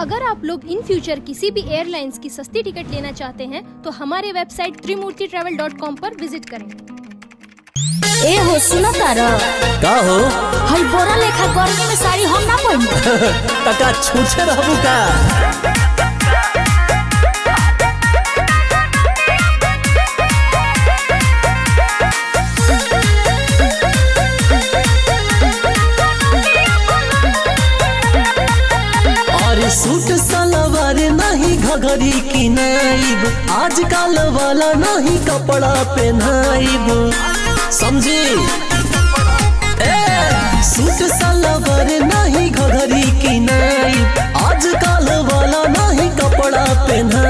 अगर आप लोग इन फ्यूचर किसी भी एयरलाइंस की सस्ती टिकट लेना चाहते हैं तो हमारे website Trimurti travel dot com आरोप विज़िट करें। ए हो सुनो तारा। का हो? हई बोरा लेखा गर्मी में साड़ी हम ना पहिन। तका छूछे रहबू का। सूट सलवार नहीं घघरी की नाइब आजकल वाला नहीं कपड़ा पहनाइब समझी? सूट सलवार नहीं घघरी की नाइब आजकल वाला नहीं कपड़ा पहनाइब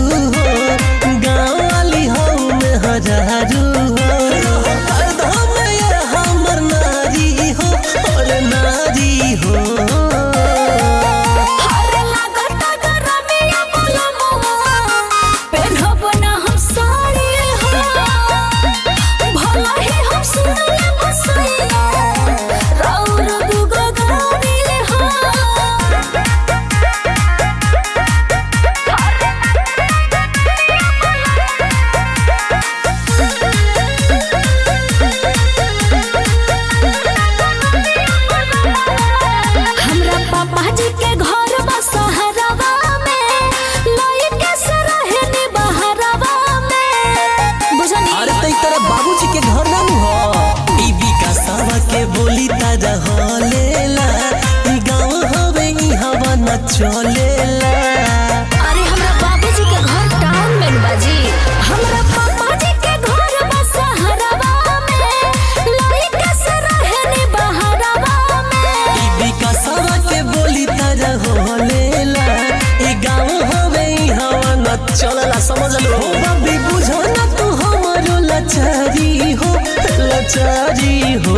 चलेला अरे हमरा बाबूजी के घर टाउन में बाजी। हमरा पापा जी के घर बा में। लइके से रहनी बहरवा में। ई विकासवा के बोली ताज़ा हलेला ई गाँव हवे ई हवा न चलेला समझ लो। बबी बुझो ना तू हमरो लाचारी हो लाचारी हो।